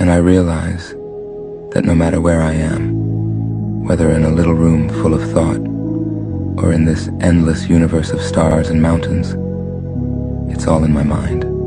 And I realize that no matter where I am, whether in a little room full of thought, or in this endless universe of stars and mountains, it's all in my mind.